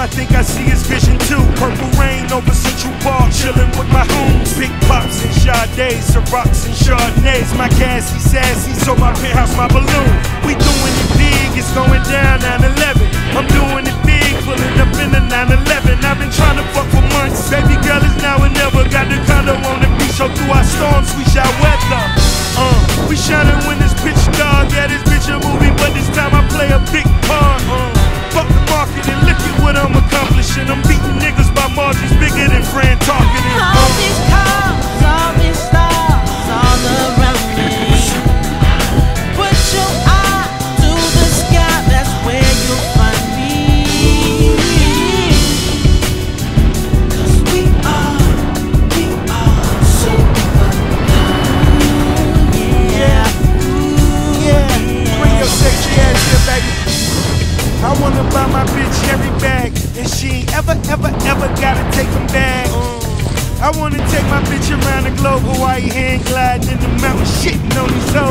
I think I see his vision too. Purple rain over Central Park, chillin' with my homes. Big pops and Sades, Cirocs and Chardonnays. My gassy, sassy, so my penthouse, my balloon. We doing it big, it's going down 9-11. I'm doing it big, pulling up in the 9-11. I've been trying to fuck for months. Baby girl is now and never. Got the condo on the beach, so through our storms we shall weather. I wanna buy my bitch every bag, and she ain't ever, ever, ever gotta take them back. I wanna take my bitch around the globe, Hawaii hand gliding in the mountains, shitting on these hoes.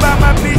I my bitch